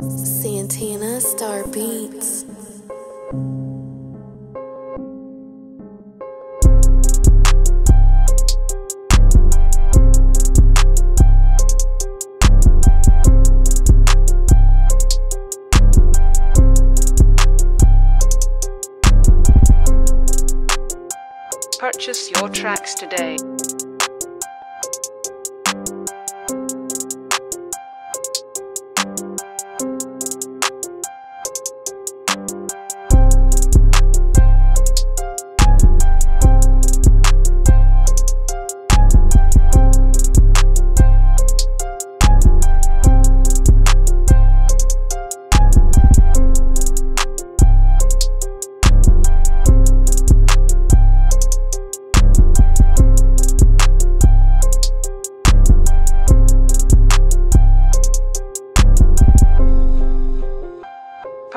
SantanaStar Beats. Purchase your tracks today.